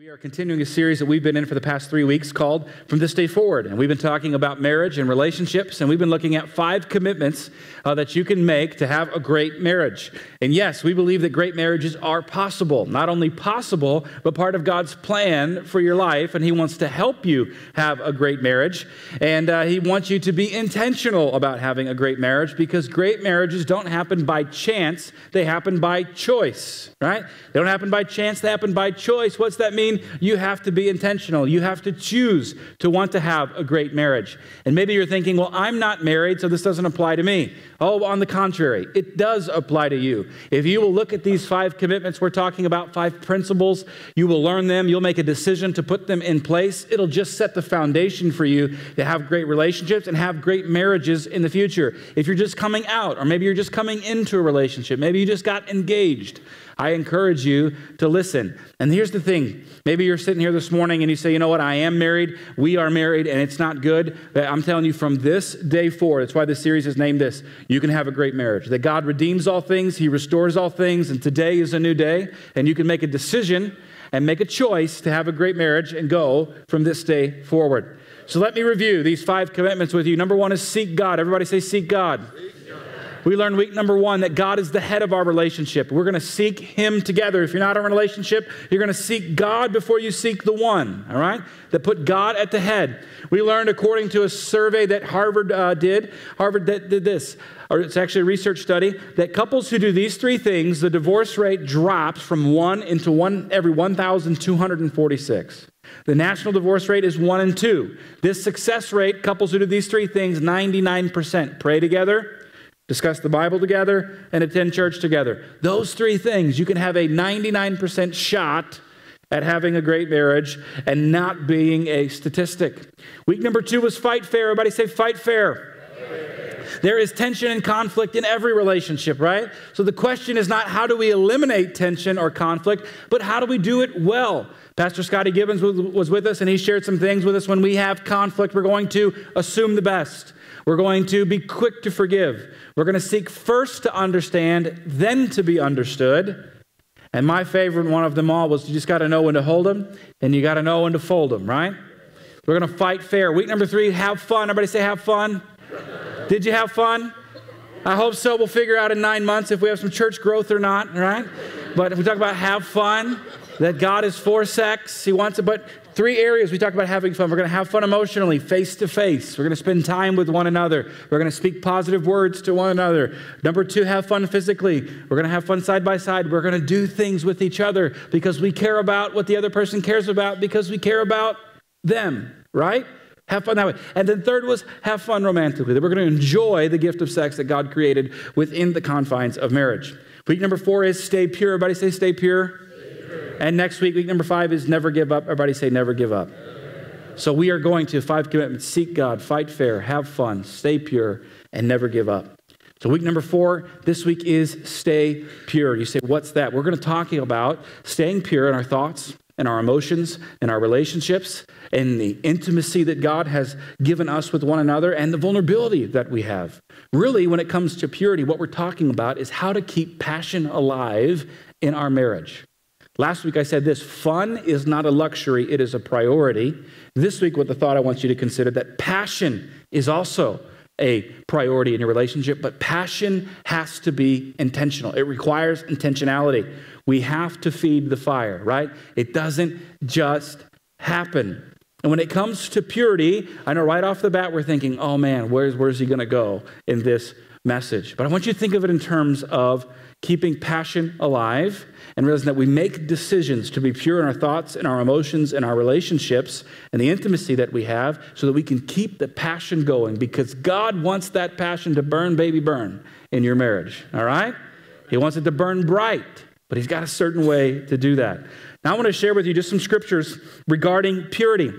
We are continuing a series that we've been in for the past three weeks called From This Day Forward. And we've been talking about marriage and relationships, and we've been looking at five commitments uh, that you can make to have a great marriage. And yes, we believe that great marriages are possible. Not only possible, but part of God's plan for your life. And He wants to help you have a great marriage. And uh, He wants you to be intentional about having a great marriage because great marriages don't happen by chance, they happen by choice, right? They don't happen by chance, they happen by choice. What's that mean? Mean you have to be intentional. You have to choose to want to have a great marriage. And maybe you're thinking, well, I'm not married, so this doesn't apply to me. Oh, on the contrary, it does apply to you. If you will look at these five commitments, we're talking about five principles, you will learn them, you'll make a decision to put them in place. It'll just set the foundation for you to have great relationships and have great marriages in the future. If you're just coming out, or maybe you're just coming into a relationship, maybe you just got engaged, I encourage you to listen. And here's the thing maybe you're sitting here this morning and you say, you know what, I am married, we are married, and it's not good. I'm telling you, from this day forward, that's why this series is named this, you can have a great marriage. That God redeems all things, He restores all things, and today is a new day, and you can make a decision and make a choice to have a great marriage and go from this day forward. So let me review these five commitments with you. Number one is seek God. Everybody say, seek God. We learned week number one that God is the head of our relationship. We're going to seek Him together. If you're not in a relationship, you're going to seek God before you seek the one, all right? That put God at the head. We learned, according to a survey that Harvard uh, did, Harvard did, did this, or it's actually a research study, that couples who do these three things, the divorce rate drops from one into one every 1,246. The national divorce rate is one and two. This success rate, couples who do these three things, 99%. Pray together discuss the Bible together, and attend church together. Those three things, you can have a 99% shot at having a great marriage and not being a statistic. Week number two was fight fair. Everybody say fight fair. There is tension and conflict in every relationship, right? So the question is not how do we eliminate tension or conflict, but how do we do it well? Pastor Scotty Gibbons was with us and he shared some things with us. When we have conflict, we're going to assume the best. We're going to be quick to forgive. We're going to seek first to understand, then to be understood. And my favorite one of them all was you just got to know when to hold them and you got to know when to fold them, right? We're going to fight fair. Week number three, have fun. Everybody say have fun. Did you have fun? I hope so. We'll figure out in nine months if we have some church growth or not, right? But if we talk about have fun, that God is for sex, He wants it. But three areas we talk about having fun. We're going to have fun emotionally, face to face. We're going to spend time with one another. We're going to speak positive words to one another. Number two, have fun physically. We're going to have fun side by side. We're going to do things with each other because we care about what the other person cares about because we care about them, right? Have fun that way. And then third was have fun romantically. That we're going to enjoy the gift of sex that God created within the confines of marriage. Week number four is stay pure. Everybody say stay pure. And next week, week number five is never give up. Everybody say never give up. So we are going to five commitments seek God, fight fair, have fun, stay pure, and never give up. So, week number four this week is stay pure. You say, what's that? We're going to talk about staying pure in our thoughts and our emotions and our relationships and the intimacy that God has given us with one another and the vulnerability that we have. Really, when it comes to purity, what we're talking about is how to keep passion alive in our marriage. Last week I said this fun is not a luxury, it is a priority. This week, what the thought I want you to consider that passion is also a priority in your relationship, but passion has to be intentional. It requires intentionality. We have to feed the fire, right? It doesn't just happen. And when it comes to purity, I know right off the bat we're thinking, oh man, where's, where's he going to go in this message? But I want you to think of it in terms of keeping passion alive and realizing that we make decisions to be pure in our thoughts and our emotions and our relationships and the intimacy that we have so that we can keep the passion going because God wants that passion to burn, baby, burn in your marriage. All right? He wants it to burn bright, but He's got a certain way to do that. Now, I want to share with you just some scriptures regarding purity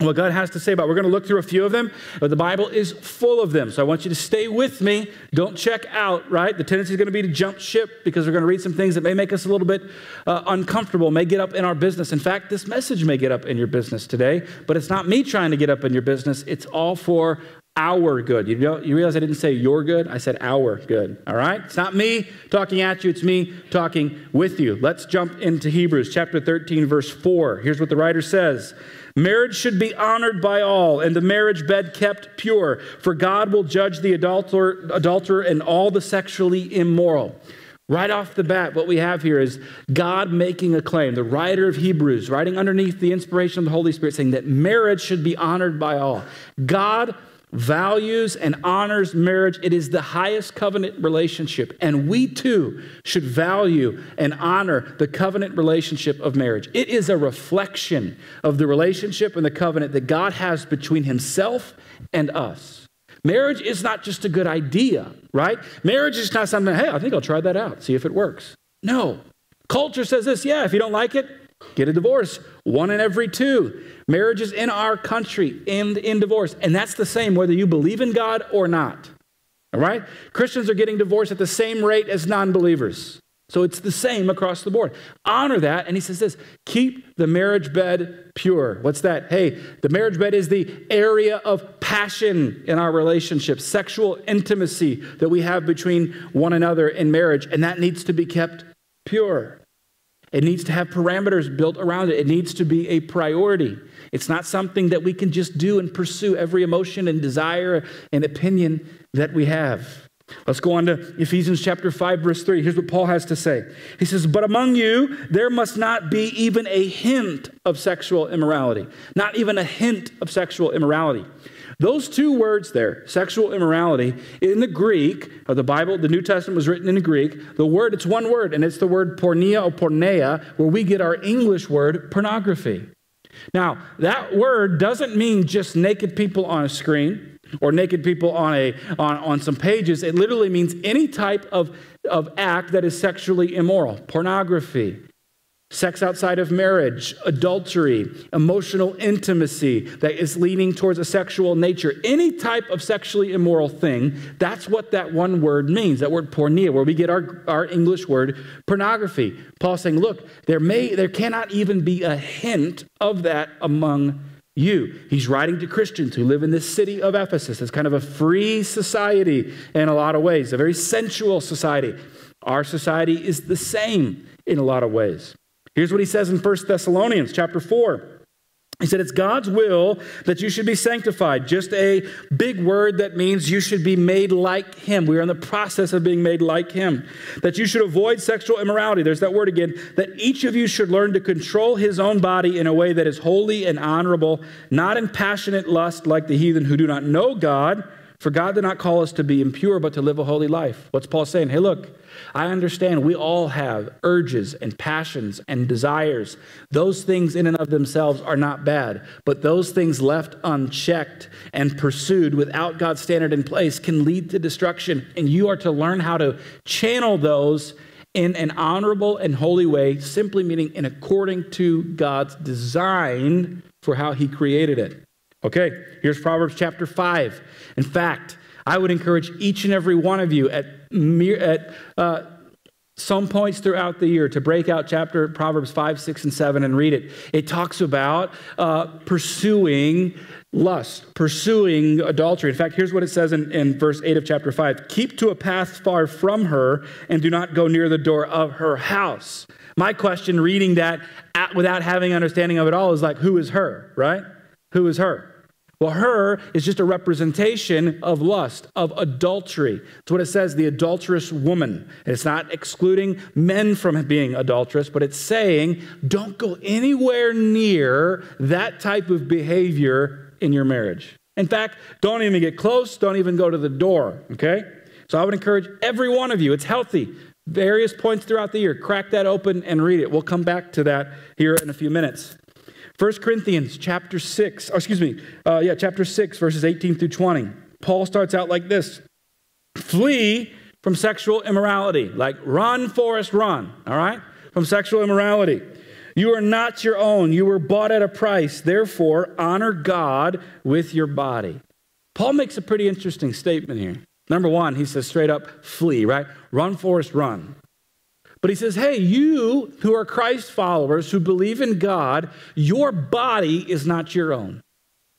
what God has to say about. We're going to look through a few of them, but the Bible is full of them. So I want you to stay with me. Don't check out, right? The tendency is going to be to jump ship because we're going to read some things that may make us a little bit uh, uncomfortable, may get up in our business. In fact, this message may get up in your business today, but it's not me trying to get up in your business. It's all for our good. You, know, you realize I didn't say your good, I said our good. All right? It's not me talking at you, it's me talking with you. Let's jump into Hebrews chapter 13, verse 4. Here's what the writer says Marriage should be honored by all, and the marriage bed kept pure, for God will judge the adulterer, adulterer and all the sexually immoral. Right off the bat, what we have here is God making a claim. The writer of Hebrews, writing underneath the inspiration of the Holy Spirit, saying that marriage should be honored by all. God values and honors marriage. It is the highest covenant relationship. And we too should value and honor the covenant relationship of marriage. It is a reflection of the relationship and the covenant that God has between Himself and us. Marriage is not just a good idea, right? Marriage is not something, hey, I think I'll try that out, see if it works. No. Culture says this, yeah, if you don't like it, get a divorce. One in every two marriages in our country end in divorce. And that's the same whether you believe in God or not. All right? Christians are getting divorced at the same rate as non believers. So it's the same across the board. Honor that. And he says this keep the marriage bed pure. What's that? Hey, the marriage bed is the area of passion in our relationship, sexual intimacy that we have between one another in marriage. And that needs to be kept pure. It needs to have parameters built around it. It needs to be a priority. It's not something that we can just do and pursue every emotion and desire and opinion that we have. Let's go on to Ephesians chapter 5, verse 3. Here's what Paul has to say. He says, But among you, there must not be even a hint of sexual immorality. Not even a hint of sexual immorality. Those two words there, sexual immorality, in the Greek of the Bible, the New Testament was written in the Greek. The word, it's one word, and it's the word porneia or porneia, where we get our English word pornography. Now, that word doesn't mean just naked people on a screen or naked people on, a, on, on some pages. It literally means any type of, of act that is sexually immoral, pornography, sex outside of marriage, adultery, emotional intimacy that is leaning towards a sexual nature, any type of sexually immoral thing, that's what that one word means, that word porneia, where we get our, our English word pornography. Paul's saying, look, there may there cannot even be a hint of that among you. He's writing to Christians who live in this city of Ephesus. It's kind of a free society in a lot of ways, a very sensual society. Our society is the same in a lot of ways. Here's what he says in 1 Thessalonians chapter 4. He said, It's God's will that you should be sanctified. Just a big word that means you should be made like Him. We are in the process of being made like Him. That you should avoid sexual immorality. There's that word again. That each of you should learn to control his own body in a way that is holy and honorable, not in passionate lust like the heathen who do not know God. For God did not call us to be impure, but to live a holy life. What's Paul saying? Hey, look, I understand we all have urges and passions and desires. Those things, in and of themselves, are not bad, but those things left unchecked and pursued without God's standard in place can lead to destruction. And you are to learn how to channel those in an honorable and holy way, simply meaning in according to God's design for how He created it. Okay, here's Proverbs chapter 5. In fact, I would encourage each and every one of you at, at uh, some points throughout the year to break out chapter Proverbs 5, 6, and 7 and read it. It talks about uh, pursuing lust, pursuing adultery. In fact, here's what it says in, in verse 8 of chapter 5 Keep to a path far from her and do not go near the door of her house. My question, reading that at, without having understanding of it all, is like, who is her, right? Who is her? Well, her is just a representation of lust, of adultery. That's what it says, the adulterous woman. It's not excluding men from being adulterous, but it's saying don't go anywhere near that type of behavior in your marriage. In fact, don't even get close, don't even go to the door, okay? So I would encourage every one of you, it's healthy. Various points throughout the year, crack that open and read it. We'll come back to that here in a few minutes. 1 Corinthians chapter 6, oh, excuse me, uh, yeah, chapter 6, verses 18 through 20. Paul starts out like this Flee from sexual immorality. Like run, Forrest, run, all right? From sexual immorality. You are not your own. You were bought at a price. Therefore, honor God with your body. Paul makes a pretty interesting statement here. Number one, he says straight up, flee, right? Run, Forrest, run. But he says, hey, you who are Christ followers, who believe in God, your body is not your own.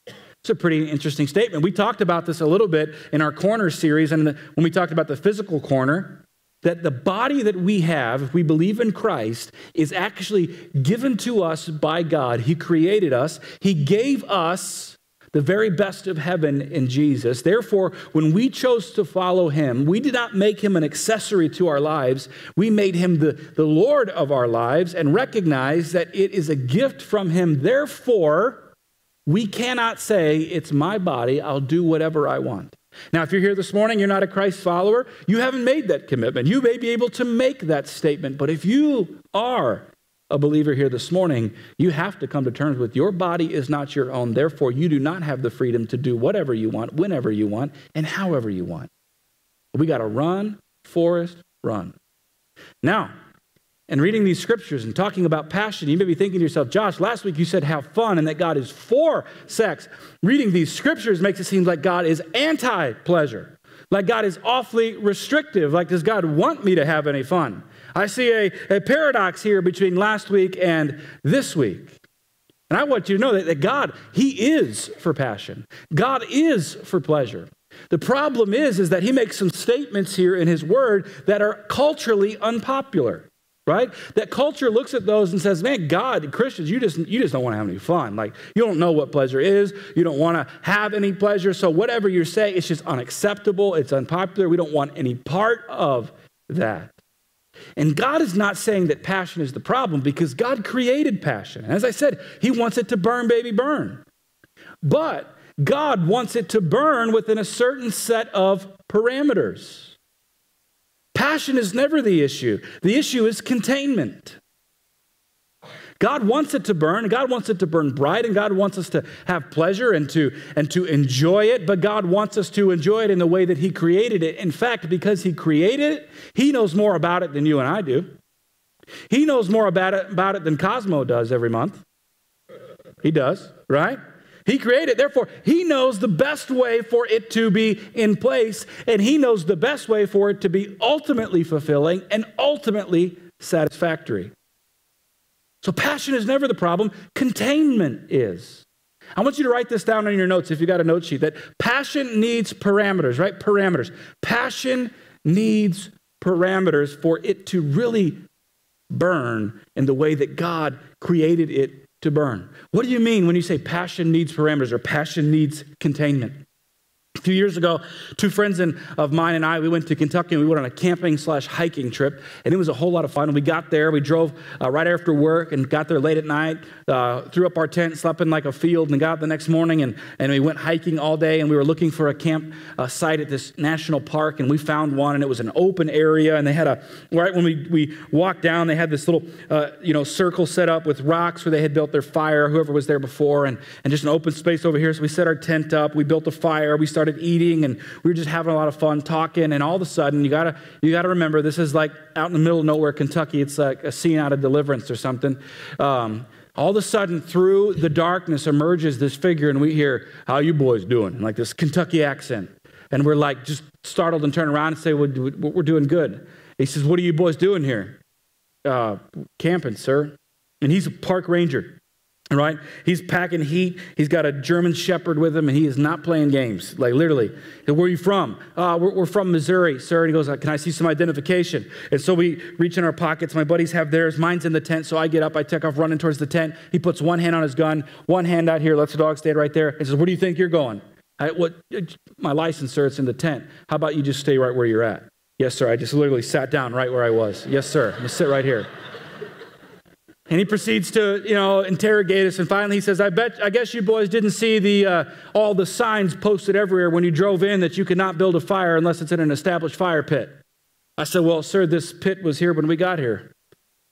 It's a pretty interesting statement. We talked about this a little bit in our corner series, and when we talked about the physical corner, that the body that we have, if we believe in Christ, is actually given to us by God. He created us, He gave us the very best of heaven in Jesus. Therefore, when we chose to follow him, we did not make him an accessory to our lives. We made him the, the Lord of our lives and recognize that it is a gift from him. Therefore, we cannot say, It's my body, I'll do whatever I want. Now, if you're here this morning, you're not a Christ follower, you haven't made that commitment. You may be able to make that statement, but if you are, a believer here this morning, you have to come to terms with your body is not your own. Therefore, you do not have the freedom to do whatever you want, whenever you want, and however you want. We got to run, Forrest, run. Now, in reading these scriptures and talking about passion, you may be thinking to yourself, Josh, last week you said have fun and that God is for sex. Reading these scriptures makes it seem like God is anti pleasure, like God is awfully restrictive. Like, does God want me to have any fun? I see a, a paradox here between last week and this week. And I want you to know that, that God, He is for passion. God is for pleasure. The problem is, is that he makes some statements here in his word that are culturally unpopular, right? That culture looks at those and says, man, God, Christians, you just, you just don't want to have any fun. Like, you don't know what pleasure is. You don't want to have any pleasure. So whatever you say, it's just unacceptable. It's unpopular. We don't want any part of that. And God is not saying that passion is the problem because God created passion. As I said, He wants it to burn, baby, burn. But God wants it to burn within a certain set of parameters. Passion is never the issue, the issue is containment. God wants it to burn. God wants it to burn bright, and God wants us to have pleasure and to, and to enjoy it. But God wants us to enjoy it in the way that He created it. In fact, because He created it, He knows more about it than you and I do. He knows more about it, about it than Cosmo does every month. He does, right? He created, therefore, He knows the best way for it to be in place, and He knows the best way for it to be ultimately fulfilling and ultimately satisfactory. So passion is never the problem, containment is. I want you to write this down on your notes if you got a note sheet that passion needs parameters, right? Parameters. Passion needs parameters for it to really burn in the way that God created it to burn. What do you mean when you say passion needs parameters or passion needs containment? A few years ago, two friends of mine and I, we went to Kentucky and we went on a camping slash hiking trip, and it was a whole lot of fun. We got there, we drove uh, right after work and got there late at night, uh, threw up our tent, slept in like a field, and got up the next morning and, and we went hiking all day. And we were looking for a camp uh, site at this national park, and we found one, and it was an open area. And they had a, right when we, we walked down, they had this little, uh, you know, circle set up with rocks where they had built their fire, whoever was there before, and, and just an open space over here. So we set our tent up, we built a fire, we started started eating and we were just having a lot of fun talking. And all of a sudden, you gotta, you gotta remember this is like out in the middle of nowhere, Kentucky. It's like a scene out of Deliverance or something. Um, all of a sudden, through the darkness emerges this figure, and we hear, How you boys doing? like this Kentucky accent. And we're like just startled and turn around and say, well, We're doing good. He says, What are you boys doing here? Uh, camping, sir. And he's a park ranger right? He's packing heat. He's got a German Shepherd with him, and he is not playing games. Like literally, where are you from? Uh, we're, we're, from Missouri, sir. And he goes, uh, "Can I see some identification?" And so we reach in our pockets. My buddies have theirs. Mine's in the tent. So I get up. I take off running towards the tent. He puts one hand on his gun, one hand out here, lets the dog stand right there, and says, "Where do you think you're going?" I, what? My license, sir. It's in the tent. How about you just stay right where you're at? Yes, sir. I just literally sat down right where I was. Yes, sir. I'm gonna sit right here. And he proceeds to, you know, interrogate us. And finally, he says, "I bet, I guess you boys didn't see the uh, all the signs posted everywhere when you drove in that you could not build a fire unless it's in an established fire pit." I said, "Well, sir, this pit was here when we got here."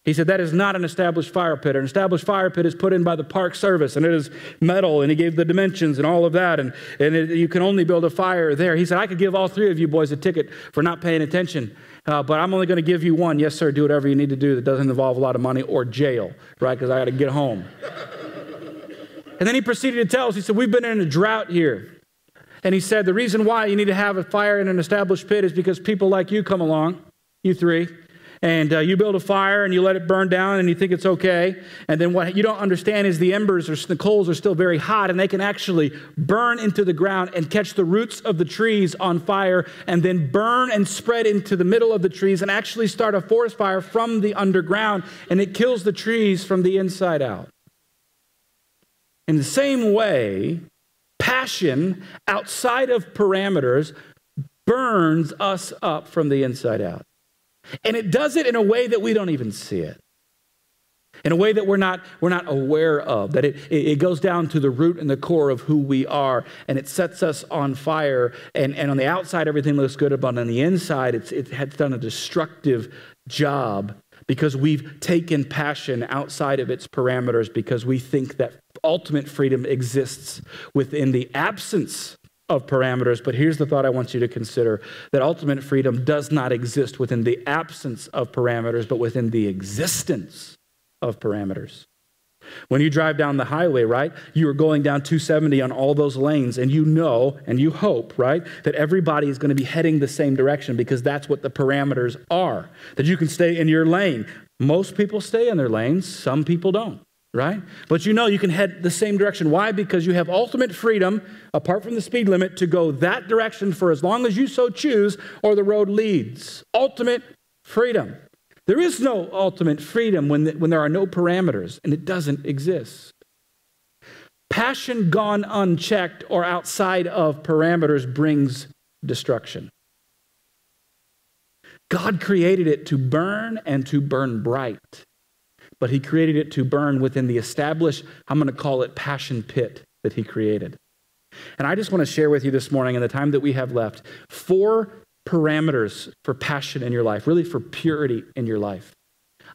He said, That is not an established fire pit. An established fire pit is put in by the Park Service, and it is metal, and he gave the dimensions and all of that, and, and it, you can only build a fire there. He said, I could give all three of you boys a ticket for not paying attention, uh, but I'm only going to give you one. Yes, sir, do whatever you need to do that doesn't involve a lot of money or jail, right? Because I got to get home. and then he proceeded to tell us, he said, We've been in a drought here. And he said, The reason why you need to have a fire in an established pit is because people like you come along, you three, and uh, you build a fire and you let it burn down and you think it's okay. And then what you don't understand is the embers or the coals are still very hot and they can actually burn into the ground and catch the roots of the trees on fire and then burn and spread into the middle of the trees and actually start a forest fire from the underground and it kills the trees from the inside out. In the same way, passion outside of parameters burns us up from the inside out. And it does it in a way that we don't even see it. In a way that we're not, we're not aware of, that it, it goes down to the root and the core of who we are, and it sets us on fire. And, and on the outside, everything looks good, but on the inside, it's, it has done a destructive job because we've taken passion outside of its parameters because we think that ultimate freedom exists within the absence of parameters. But here's the thought I want you to consider that ultimate freedom does not exist within the absence of parameters, but within the existence of parameters. When you drive down the highway, right, you are going down 270 on all those lanes, and you know and you hope, right, that everybody is going to be heading the same direction because that's what the parameters are, that you can stay in your lane. Most people stay in their lanes, some people don't right? But you know you can head the same direction. Why? Because you have ultimate freedom, apart from the speed limit, to go that direction for as long as you so choose, or the road leads. Ultimate freedom. There is no ultimate freedom when, the, when there are no parameters, and it doesn't exist. Passion gone unchecked or outside of parameters brings destruction. God created it to burn and to burn bright but he created it to burn within the established, I'm going to call it passion pit that he created. And I just want to share with you this morning, in the time that we have left, four parameters for passion in your life, really for purity in your life.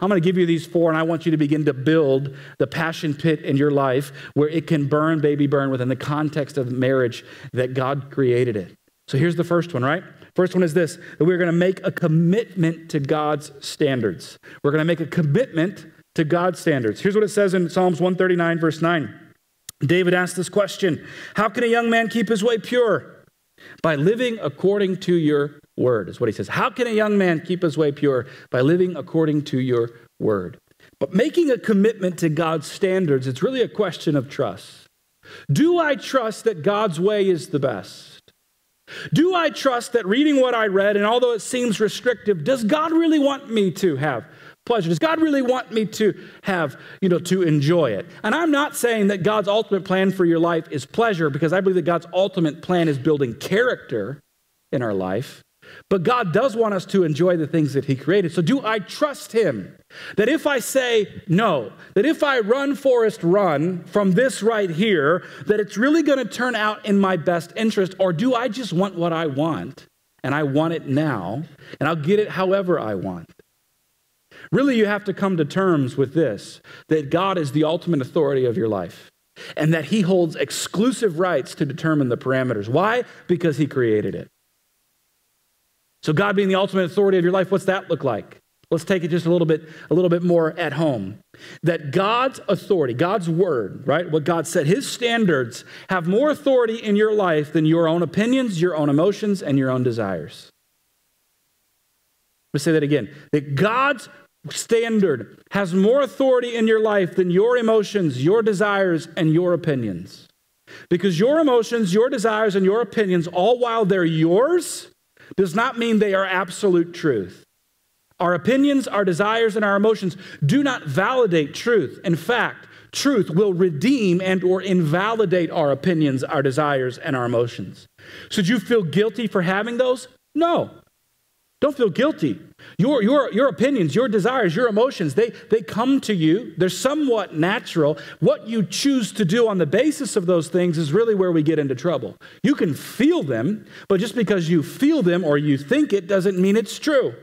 I'm going to give you these four, and I want you to begin to build the passion pit in your life where it can burn, baby, burn within the context of marriage that God created it. So here's the first one, right? First one is this that we're going to make a commitment to God's standards. We're going to make a commitment to God's standards. Here's what it says in Psalms 139, verse 9. David asked this question How can a young man keep his way pure? By living according to your word, is what he says. How can a young man keep his way pure? By living according to your word. But making a commitment to God's standards, it's really a question of trust. Do I trust that God's way is the best? Do I trust that reading what I read, and although it seems restrictive, does God really want me to have pleasure? Does God really want me to have, you know, to enjoy it? And I'm not saying that God's ultimate plan for your life is pleasure because I believe that God's ultimate plan is building character in our life. But God does want us to enjoy the things that He created. So, do I trust Him that if I say no, that if I run, Forrest, run from this right here, that it's really going to turn out in my best interest? Or do I just want what I want and I want it now and I'll get it however I want? Really, you have to come to terms with this that God is the ultimate authority of your life and that He holds exclusive rights to determine the parameters. Why? Because He created it. So, God being the ultimate authority of your life, what's that look like? Let's take it just a little bit, a little bit more at home. That God's authority, God's word, right? What God said, His standards have more authority in your life than your own opinions, your own emotions, and your own desires. Let me say that again. That God's standard has more authority in your life than your emotions, your desires, and your opinions. Because your emotions, your desires, and your opinions, all while they're yours, does not mean they are absolute truth. Our opinions, our desires, and our emotions do not validate truth. In fact, truth will redeem and or invalidate our opinions, our desires, and our emotions. Should you feel guilty for having those? No. Don't feel guilty. Your, your, your opinions, your desires, your emotions, they, they come to you. They're somewhat natural. What you choose to do on the basis of those things is really where we get into trouble. You can feel them, but just because you feel them or you think it doesn't mean it's true.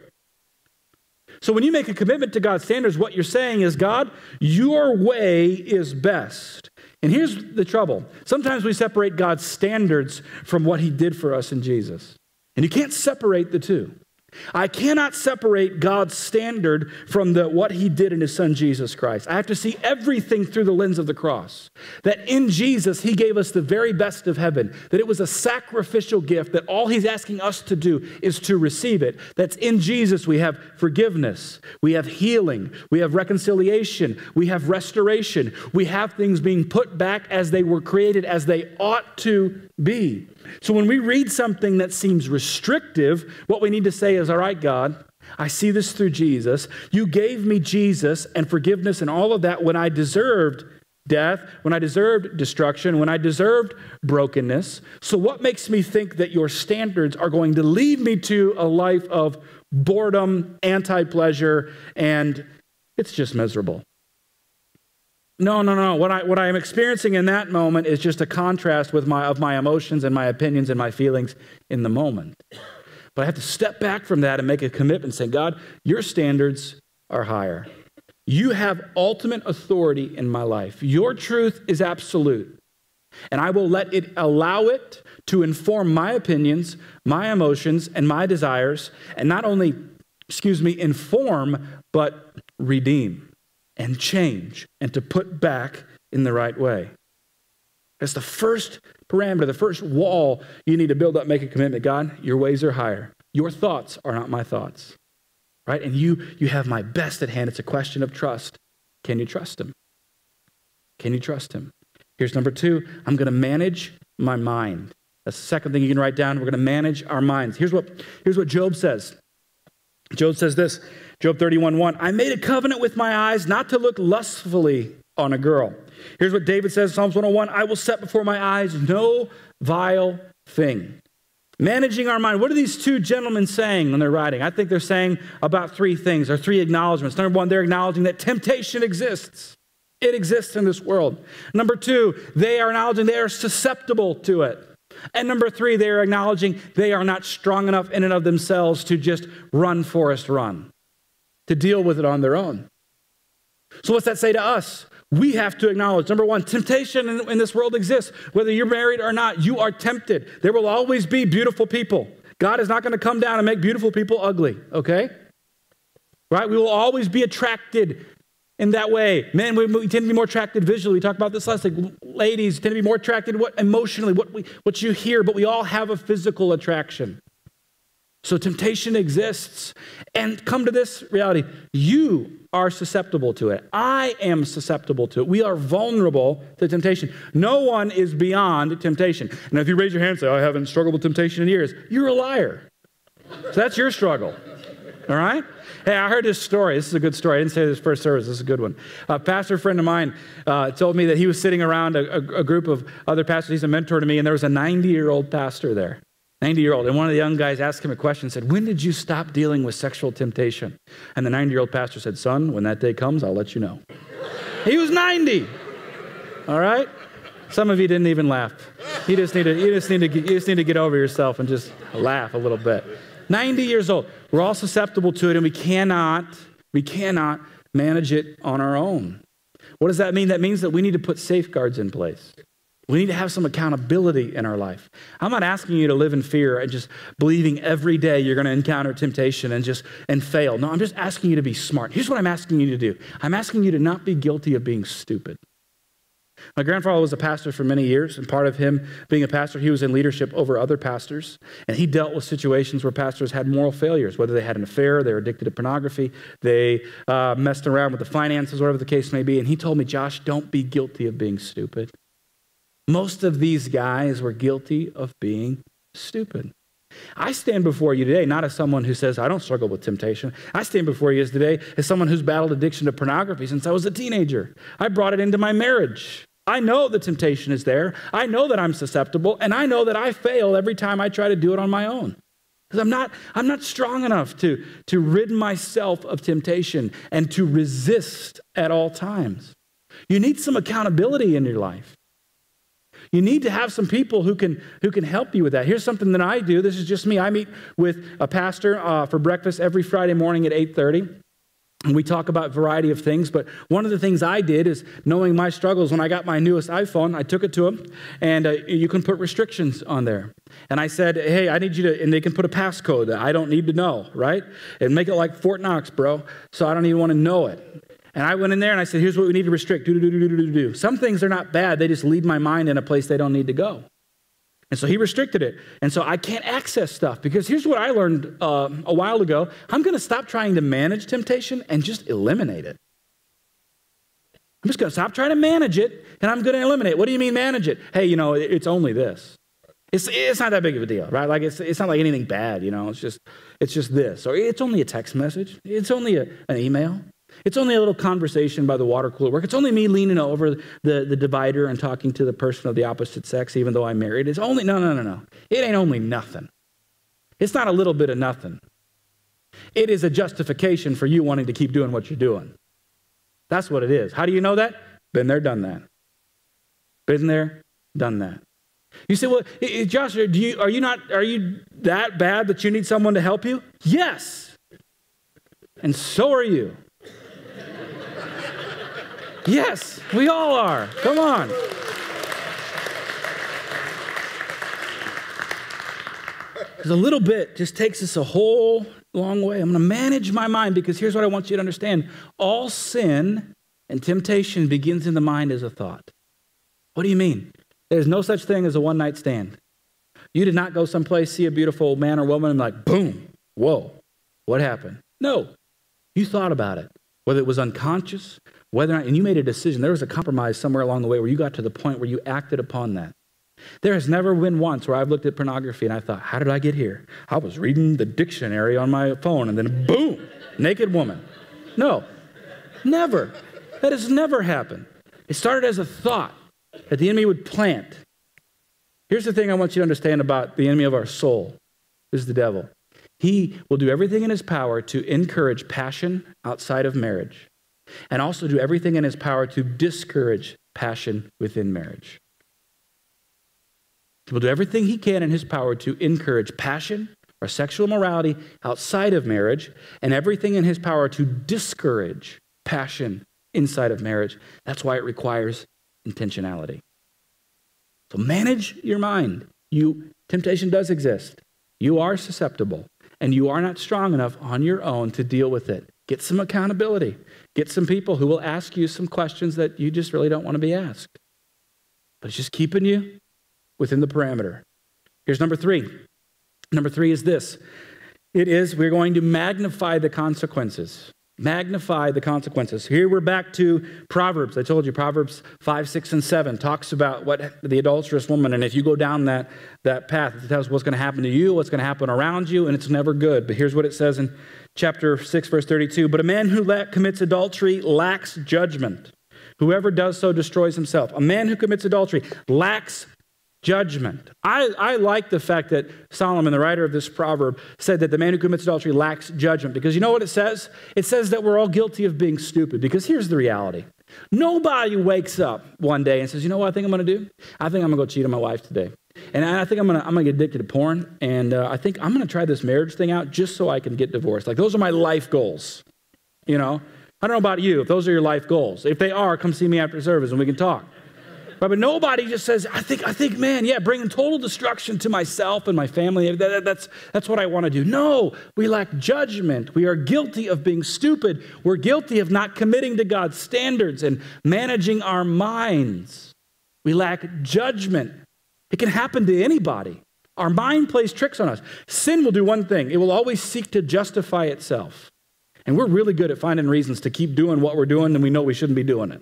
So when you make a commitment to God's standards, what you're saying is, God, your way is best. And here's the trouble sometimes we separate God's standards from what he did for us in Jesus. And you can't separate the two. I cannot separate God's standard from the, what he did in his son Jesus Christ. I have to see everything through the lens of the cross. That in Jesus, he gave us the very best of heaven, that it was a sacrificial gift, that all he's asking us to do is to receive it. That's in Jesus, we have forgiveness, we have healing, we have reconciliation, we have restoration, we have things being put back as they were created, as they ought to be. So when we read something that seems restrictive, what we need to say is, All right, God, I see this through Jesus. You gave me Jesus and forgiveness and all of that when I deserved death, when I deserved destruction, when I deserved brokenness. So, what makes me think that your standards are going to lead me to a life of boredom, anti pleasure, and it's just miserable? No, no, no. What I, what I am experiencing in that moment is just a contrast with my, of my emotions and my opinions and my feelings in the moment. But I have to step back from that and make a commitment saying, God, your standards are higher. You have ultimate authority in my life. Your truth is absolute. And I will let it allow it to inform my opinions, my emotions, and my desires, and not only, excuse me, inform, but redeem and change and to put back in the right way. That's the first parameter, the first wall you need to build up, make a commitment. God, your ways are higher. Your thoughts are not my thoughts. Right? And you you have my best at hand. It's a question of trust. Can you trust him? Can you trust him? Here's number two. I'm going to manage my mind. That's the second thing you can write down. We're going to manage our minds. Here's what, here's what Job says. Job says this Job 31 1. I made a covenant with my eyes not to look lustfully on a girl. Here's what David says Psalms 101 I will set before my eyes no vile thing. Managing our mind. What are these two gentlemen saying when they're writing? I think they're saying about three things or three acknowledgments. Number one, they're acknowledging that temptation exists. It exists in this world. Number two, they are acknowledging they are susceptible to it. And number three, they are acknowledging they are not strong enough in and of themselves to just run, Forrest, run to deal with it on their own. So, what's that say to us? We have to acknowledge number one, temptation in, in, this world exists. Whether you're married or not, you are tempted. There will always be beautiful people. God is not going to come down and make beautiful people ugly, okay? Right? We will always be attracted in that way. Men, we, we tend to be more attracted visually. We talked about this last week. Ladies tend to be more attracted what, emotionally, what, we, what you hear, but we all have a physical attraction. So temptation exists. And come to this reality you are susceptible to it. I am susceptible to it. We are vulnerable to temptation. No one is beyond temptation. And if you raise your hand and say, I haven't struggled with temptation in years, you're a liar. So that's your struggle. All right? Hey, I heard this story. This is a good story. I didn't say this first service. This is a good one. A pastor friend of mine uh, told me that he was sitting around a, a, a group of other pastors. He's a mentor to me, and there was a 90 year old pastor there. 90 year old. And one of the young guys asked him a question said, When did you stop dealing with sexual temptation? And the 90 year old pastor said, Son, when that day comes, I'll let you know. he was 90. All right? Some of you didn't even laugh. You just need to, you just need to, you just need to get over yourself and just laugh a little bit. 90 years old. We're all susceptible to it, and we cannot, we cannot manage it on our own. What does that mean? That means that we need to put safeguards in place. We need to have some accountability in our life. I'm not asking you to live in fear and just believing every day you're going to encounter temptation and just and fail. No, I'm just asking you to be smart. Here's what I'm asking you to do. I'm asking you to not be guilty of being stupid. My grandfather was a pastor for many years, and part of him being a pastor, he was in leadership over other pastors, and he dealt with situations where pastors had moral failures, whether they had an affair, they were addicted to pornography, they uh, messed around with the finances, whatever the case may be. And he told me, Josh, don't be guilty of being stupid. Most of these guys were guilty of being stupid. I stand before you today not as someone who says, I don't struggle with temptation. I stand before you as today as someone who's battled addiction to pornography since I was a teenager. I brought it into my marriage. I know the temptation is there. I know that I'm susceptible, and I know that I fail every time I try to do it on my own. Because I'm not, I'm not strong enough to, to rid myself of temptation and to resist at all times. You need some accountability in your life. You need to have some people who can, who can help you with that. Here's something that I do. This is just me. I meet with a pastor uh, for breakfast every Friday morning at 8.30. And we talk about a variety of things, but one of the things I did is knowing my struggles. When I got my newest iPhone, I took it to him, and uh, you can put restrictions on there. and I said, hey, I need you to, and they can put a passcode that I don't need to know, right? And make it like Fort Knox, bro, so I don't even want to know it. And I went in there and I said, here's what we need to restrict. Do, do, do, do, do, do. Some things are not bad. They just lead my mind in a place they don't need to go. And so he restricted it. And so I can't access stuff because here's what I learned uh, a while ago I'm going to stop trying to manage temptation and just eliminate it. I'm just going to stop trying to manage it and I'm going to eliminate it. What do you mean manage it? Hey, you know, it's only this. It's, it's not that big of a deal, right? Like it's, it's not like anything bad, you know. It's just it's just this, or it's only a text message. It's only a, an email. It's only a little conversation by the water cooler work. It's only me leaning over the, the divider and talking to the person of the opposite sex, even though I'm married. It's only, no, no, no, no. It ain't only nothing. It's not a little bit of nothing. It is a justification for you wanting to keep doing what you're doing. That's what it is. How do you know that? Been there, done that. Been there, done that. You say, well, Joshua, do you, are you not, are you that bad that you need someone to help you? Yes. And so are you. Yes, we all are. Come on. Because a little bit just takes us a whole long way. I'm going to manage my mind because here's what I want you to understand all sin and temptation begins in the mind as a thought. What do you mean? There's no such thing as a one night stand. You did not go someplace, see a beautiful man or woman, and like, boom, whoa, what happened? No, you thought about it, whether it was unconscious, whether not, and you made a decision. There was a compromise somewhere along the way where you got to the point where you acted upon that. There has never been once where I've looked at pornography and I thought, how did I get here? I was reading the dictionary on my phone and then boom, naked woman. No, never. That has never happened. It started as a thought that the enemy would plant. Here's the thing I want you to understand about the enemy of our soul is the devil. He will do everything in his power to encourage passion outside of marriage and also do everything in his power to discourage passion within marriage. He will do everything he can in his power to encourage passion or sexual morality outside of marriage, and everything in his power to discourage passion inside of marriage. That's why it requires intentionality. So manage your mind. You temptation does exist. You are susceptible, and you are not strong enough on your own to deal with it. Get some accountability. Get some people who will ask you some questions that you just really don't want to be asked. But it's just keeping you within the parameter. Here's number three. Number three is this it is we're going to magnify the consequences. Magnify the consequences. Here we're back to Proverbs. I told you Proverbs 5, 6, and 7 talks about what the adulterous woman, and if you go down that, that path, it tells what's going to happen to you, what's going to happen around you, and it's never good. But here's what it says in chapter 6, verse 32. But a man who commits adultery lacks judgment. Whoever does so destroys himself. A man who commits adultery lacks judgment. I, I like the fact that Solomon, the writer of this proverb, said that the man who commits adultery lacks judgment because you know what it says? It says that we're all guilty of being stupid because here's the reality. Nobody wakes up one day and says, you know what I think I'm going to do? I think I'm going to go cheat on my wife today. And I think I'm gonna, I'm gonna get addicted to porn, and uh, I think I'm gonna try this marriage thing out just so I can get divorced. Like those are my life goals. You know, I don't know about you. If those are your life goals, if they are, come see me after service and we can talk. Right, but nobody just says, I think, I think, man, yeah, bringing total destruction to myself and my family. That, that's, that's what I want to do. No, we lack judgment. We are guilty of being stupid. We're guilty of not committing to God's standards and managing our minds. We lack judgment. It can happen to anybody. Our mind plays tricks on us. Sin will do one thing it will always seek to justify itself. And we're really good at finding reasons to keep doing what we're doing and we know we shouldn't be doing it.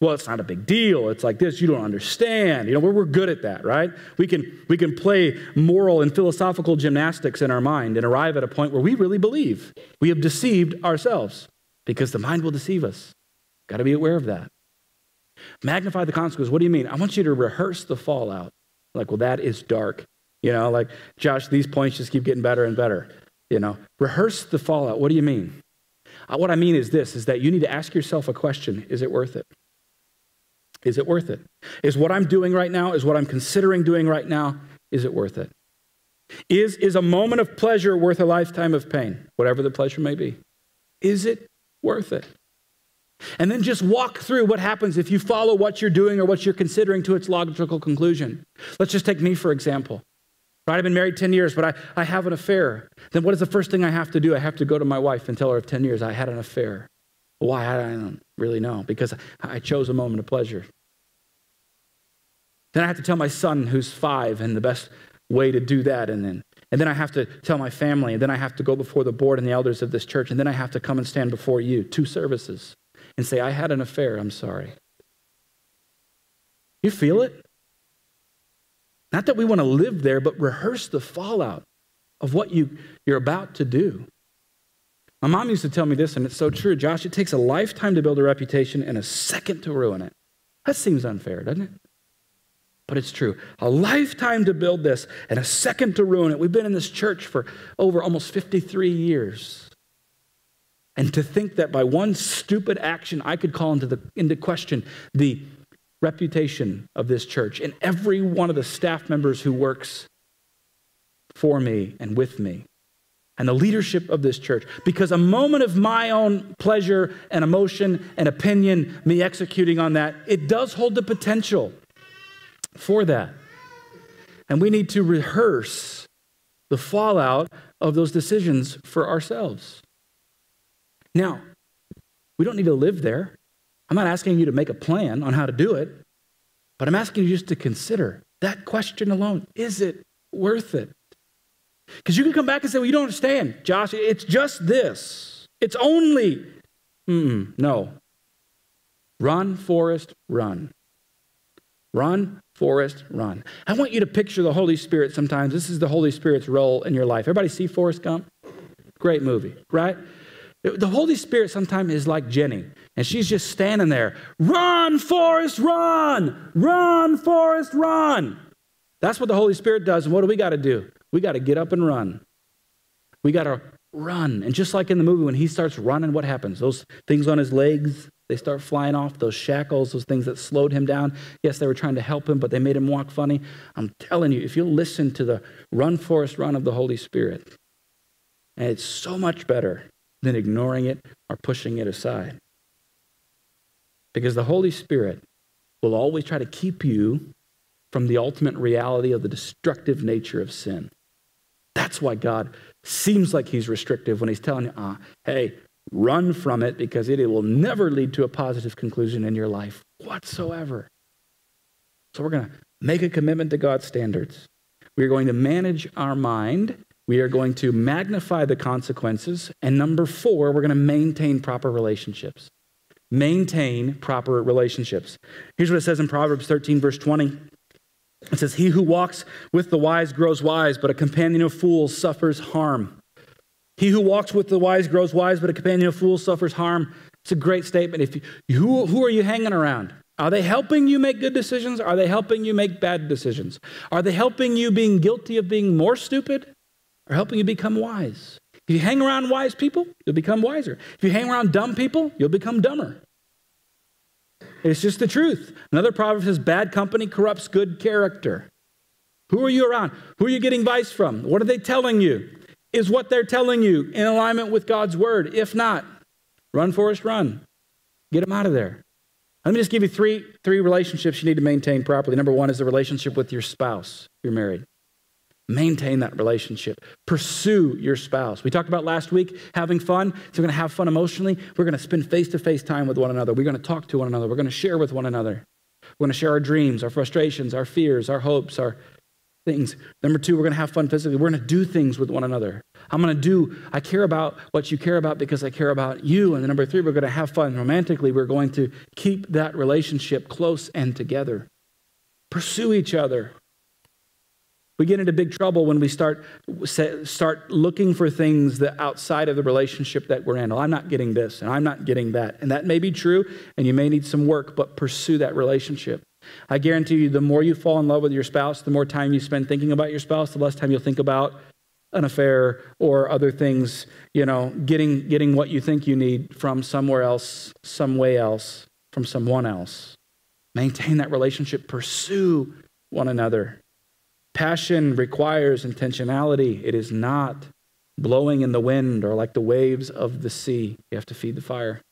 Well, it's not a big deal. It's like this. You don't understand. You know, we're, we're good at that, right? We can, we can play moral and philosophical gymnastics in our mind and arrive at a point where we really believe we have deceived ourselves because the mind will deceive us. Got to be aware of that. Magnify the consequences. What do you mean? I want you to rehearse the fallout. Like, well, that is dark. You know, like, Josh, these points just keep getting better and better. You know, rehearse the fallout. What do you mean? Uh, what I mean is this is that you need to ask yourself a question Is it worth it? Is it worth it? Is what I'm doing right now, is what I'm considering doing right now, is it worth it? Is, is a moment of pleasure worth a lifetime of pain, whatever the pleasure may be? Is it worth it? And then just walk through what happens if you follow what you're doing or what you're considering to its logical conclusion. Let's just take me, for example. Right? I've been married 10 years, but I, I have an affair. Then what is the first thing I have to do? I have to go to my wife and tell her of 10 years I had an affair. Why? I don't really know. Because I chose a moment of pleasure. Then I have to tell my son who's five and the best way to do that. And then, and then I have to tell my family. And then I have to go before the board and the elders of this church. And then I have to come and stand before you, two services, and say, I had an affair. I'm sorry. You feel it? Not that we want to live there, but rehearse the fallout of what you, you're about to do. My mom used to tell me this, and it's so true. Josh, it takes a lifetime to build a reputation and a second to ruin it. That seems unfair, doesn't it? But it's true. A lifetime to build this and a second to ruin it. We've been in this church for over almost 53 years. And to think that by one stupid action, I could call into, the, into question the reputation of this church and every one of the staff members who works for me and with me and the leadership of this church. Because a moment of my own pleasure and emotion and opinion me executing on that it does hold the potential for that. And we need to rehearse the fallout of those decisions for ourselves. Now we don't need to live there I'm not asking you to make a plan on how to do it, but I'm asking you just to consider that question alone. Is it worth it? Because you can come back and say, well, you don't understand, Josh. It's just this. It's only, mm no. Run, Forrest, run. Run, Forrest, run. I want you to picture the Holy Spirit sometimes. This is the Holy Spirit's role in your life. Everybody see Forrest Gump? Great movie, right? The Holy Spirit sometimes is like Jenny, and she's just standing there. Run, Forrest, run! Run, Forrest, run! That's what the Holy Spirit does. And what do we got to do? We got to get up and run. We got to run. And just like in the movie, when he starts running, what happens? Those things on his legs, they start flying off. Those shackles, those things that slowed him down. Yes, they were trying to help him, but they made him walk funny. I'm telling you, if you listen to the run, Forrest, run of the Holy Spirit, and it's so much better than ignoring it or pushing it aside. Because the Holy Spirit will always try to keep you from the ultimate reality of the destructive nature of sin. That's why God seems like He's restrictive when He's telling you, uh, hey, run from it because it will never lead to a positive conclusion in your life whatsoever. So we're going to make a commitment to God's standards. We're going to manage our mind we are going to magnify the consequences. And number four, we're going to maintain proper relationships. Maintain proper relationships. Here's what it says in Proverbs 13, verse 20. It says, He who walks with the wise grows wise, but a companion of fools suffers harm. He who walks with the wise grows wise, but a companion of fools suffers harm. It's a great statement. If you, who, who are you hanging around? Are they helping you make good decisions? Are they helping you make bad decisions? Are they helping you being guilty of being more stupid? Are helping you become wise. If you hang around wise people, you'll become wiser. If you hang around dumb people, you'll become dumber. It's just the truth. Another proverb says, bad company corrupts good character. Who are you around? Who are you getting advice from? What are they telling you? Is what they're telling you in alignment with God's word? If not, run, Forrest, run. Get them out of there. Let me just give you three, three relationships you need to maintain properly. Number one is the relationship with your spouse. if You're married. Maintain that relationship. Pursue your spouse. We talked about last week having fun. So we're going to have fun emotionally. We're going to spend face to face time with one another. We're going to talk to one another. We're going to share with one another. We're going to share our dreams, our frustrations, our fears, our hopes, our things. Number two, we're going to have fun physically. We're going to do things with one another. I'm going to do, I care about what you care about because I care about you. And number three, we're going to have fun romantically. We're going to keep that relationship close and together. Pursue each other. We get into big trouble when we start, start looking for things that outside of the relationship that we're in. Well, I'm not getting this and I'm not getting that. And that may be true and you may need some work, but pursue that relationship. I guarantee you, the more you fall in love with your spouse, the more time you spend thinking about your spouse, the less time you'll think about an affair or other things, you know, getting, getting what you think you need from somewhere else, some way else, from someone else. Maintain that relationship, pursue one another. Passion requires intentionality. It is not blowing in the wind or like the waves of the sea. You have to feed the fire.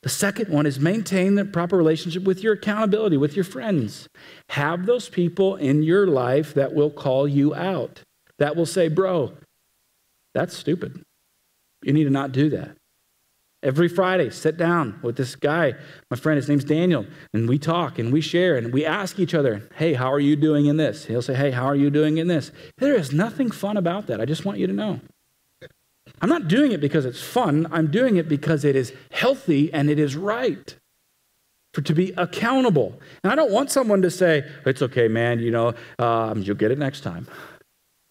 The second one is maintain the proper relationship with your accountability, with your friends. Have those people in your life that will call you out, that will say, bro, that's stupid. You need to not do that. Every Friday, sit down with this guy, my friend, his name's Daniel, and we talk and we share and we ask each other, hey, how are you doing in this? He'll say, hey, how are you doing in this? There is nothing fun about that. I just want you to know. I'm not doing it because it's fun. I'm doing it because it is healthy and it is right for to be accountable. And I don't want someone to say, it's okay, man, you know, um, you'll get it next time.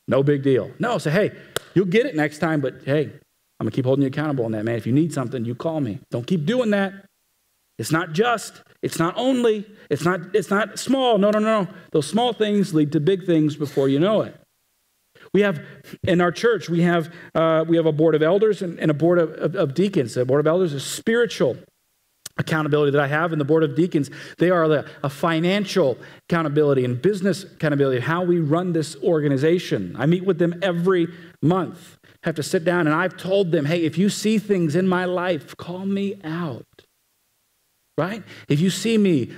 No big deal. No, say, hey, you'll get it next time, but hey, I'm gonna keep holding you accountable on that, man. If you need something, you call me. Don't keep doing that. It's not just, it's not only, it's not, it's not small. No, no, no. No. Those small things lead to big things before you know it. We have in our church, we have, uh, we have a board of elders and, and a board of, of, of, deacons. The board of elders is spiritual accountability that I have, and the board of deacons, they are the, a financial accountability and business accountability how we run this organization. I meet with them every month, have to sit down, and I've told them, hey, if you see things in my life, call me out right? If you see me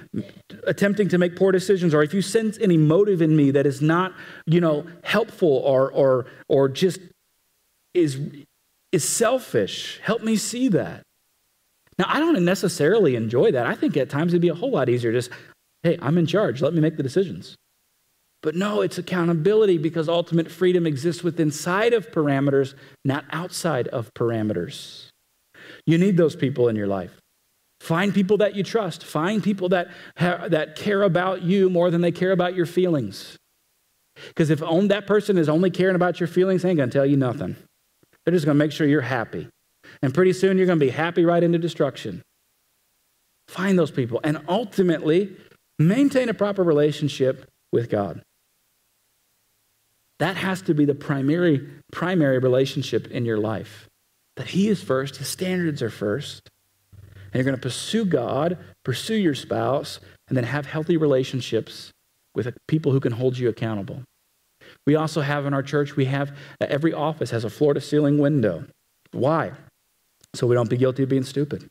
attempting to make poor decisions, or if you sense any motive in me that is not, you know, helpful or or or just is is selfish, help me see that. Now, I don't necessarily enjoy that. I think at times it'd be a whole lot easier just, hey, I'm in charge. Let me make the decisions. But no, it's accountability because ultimate freedom exists within side of parameters, not outside of parameters. You need those people in your life. Find people that you trust. Find people that, ha- that care about you more than they care about your feelings. Because if on, that person is only caring about your feelings, they ain't going to tell you nothing. They're just going to make sure you're happy. And pretty soon you're going to be happy right into destruction. Find those people and ultimately maintain a proper relationship with God. That has to be the primary, primary relationship in your life. That He is first, His standards are first. And you're going to pursue God, pursue your spouse, and then have healthy relationships with people who can hold you accountable. We also have in our church, we have uh, every office has a floor to ceiling window. Why? So we don't be guilty of being stupid.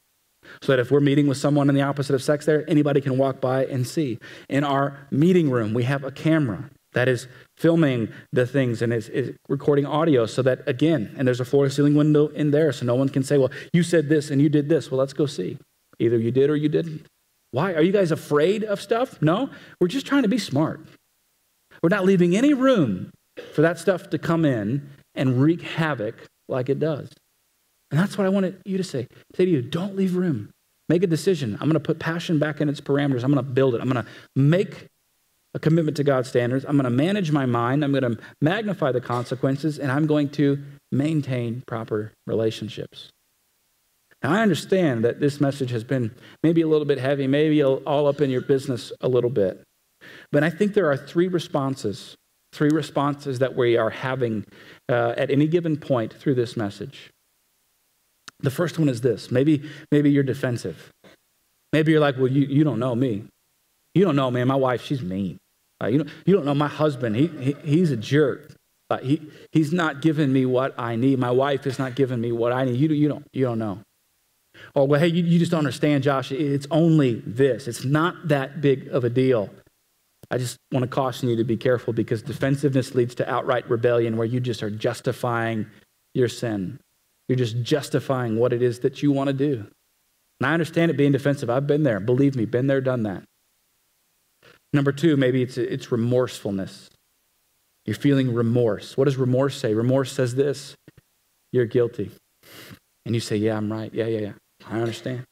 So that if we're meeting with someone in the opposite of sex there, anybody can walk by and see. In our meeting room, we have a camera that is filming the things and is, is, recording audio so that, again, and there's a floor to ceiling window in there so no one can say, well, you said this and you did this. Well, let's go see. Either you did or you didn't. Why? Are you guys afraid of stuff? No. We're just trying to be smart. We're not leaving any room for that stuff to come in and wreak havoc like it does. And that's what I wanted you to say. Say to you, don't leave room. Make a decision. I'm going to put passion back in its parameters. I'm going to build it. I'm going to make a commitment to God's standards. I'm going to manage my mind. I'm going to magnify the consequences, and I'm going to maintain proper relationships. Now, I understand that this message has been maybe a little bit heavy, maybe all up in your business a little bit. But I think there are three responses, three responses that we are having uh, at any given point through this message. The first one is this maybe, maybe you're defensive. Maybe you're like, well, you, you don't know me. You don't know, man. My wife, she's mean. Uh, you, don't, you don't know my husband. He, he he's a jerk. Uh, he, he's not giving me what I need. My wife is not giving me what I need. You, you, don't, you don't know. Or, well, hey, you, you just don't understand, Josh. It's only this. It's not that big of a deal. I just want to caution you to be careful because defensiveness leads to outright rebellion where you just are justifying your sin. You're just justifying what it is that you want to do. And I understand it being defensive. I've been there. Believe me, been there, done that. Number two, maybe it's, it's remorsefulness. You're feeling remorse. What does remorse say? Remorse says this you're guilty. And you say, Yeah, I'm right. Yeah, yeah, yeah. I understand.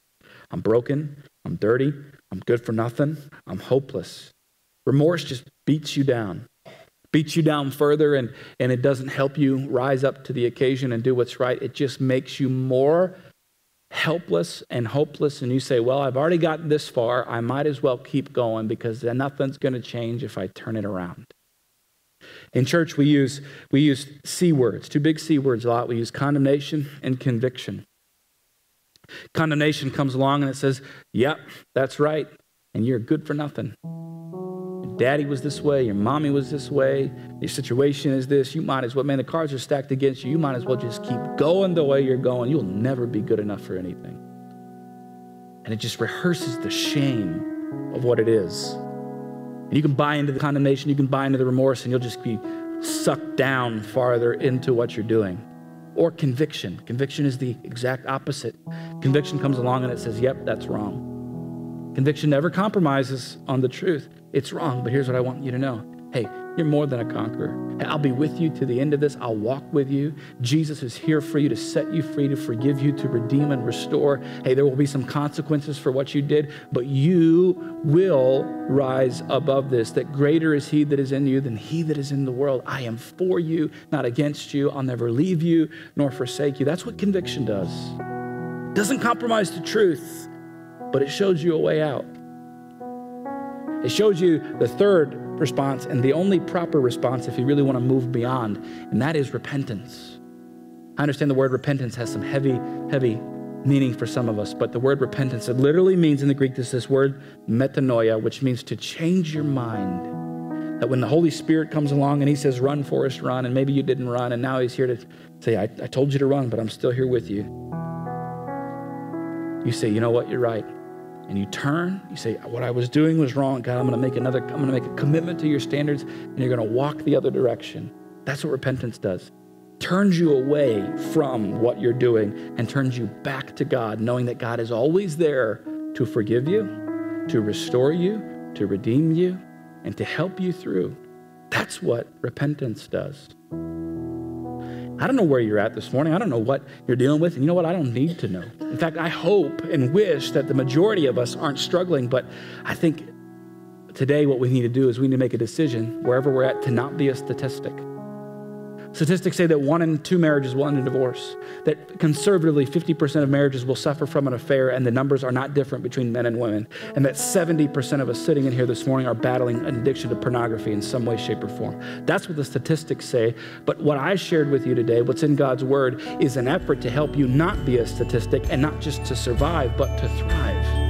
I'm broken. I'm dirty. I'm good for nothing. I'm hopeless. Remorse just beats you down, beats you down further, and, and it doesn't help you rise up to the occasion and do what's right. It just makes you more helpless and hopeless, and you say, Well, I've already gotten this far, I might as well keep going because nothing's going to change if I turn it around. In church, we use, we use C words, two big C words a lot. We use condemnation and conviction. Condemnation comes along and it says, Yep, that's right, and you're good for nothing daddy was this way, your mommy was this way, your situation is this, you might as well, man, the cards are stacked against you. You might as well just keep going the way you're going. You'll never be good enough for anything. And it just rehearses the shame of what it is. And you can buy into the condemnation, you can buy into the remorse, and you'll just be sucked down farther into what you're doing. Or conviction. Conviction is the exact opposite. Conviction comes along and it says, yep, that's wrong. Conviction never compromises on the truth. It's wrong, but here's what I want you to know. Hey, you're more than a conqueror. Hey, I'll be with you to the end of this. I'll walk with you. Jesus is here for you to set you free, to forgive you, to redeem and restore. Hey, there will be some consequences for what you did, but you will rise above this. That greater is He that is in you than He that is in the world. I am for you, not against you. I'll never leave you nor forsake you. That's what conviction does. Doesn't compromise the truth but it shows you a way out. It shows you the third response and the only proper response if you really want to move beyond, and that is repentance. I understand the word repentance has some heavy, heavy meaning for some of us, but the word repentance, it literally means in the Greek, this this word metanoia, which means to change your mind. That when the Holy Spirit comes along and he says, run, Forrest, run, and maybe you didn't run, and now he's here to say, I, I told you to run, but I'm still here with you. You say, you know what, you're right and you turn, you say, What I was doing was wrong. God, I'm going to make another, I'm going to make a commitment to your standards, and you're going to walk the other direction. That's what repentance does. Turns you away from what you're doing and turns you back to God, knowing that God is always there to forgive you, to restore you, to redeem you, and to help you through. That's what repentance does. I don't know where you're at this morning. I don't know what you're dealing with. And you know what? I don't need to know. In fact, I hope and wish that the majority of us aren't struggling, but I think today what we need to do is we need to make a decision wherever we're at to not be a statistic. Statistics say that one in two marriages will end in divorce, that conservatively 50% of marriages will suffer from an affair, and the numbers are not different between men and women, and that 70% of us sitting in here this morning are battling an addiction to pornography in some way, shape, or form. That's what the statistics say. But what I shared with you today, what's in God's word, is an effort to help you not be a statistic and not just to survive, but to thrive.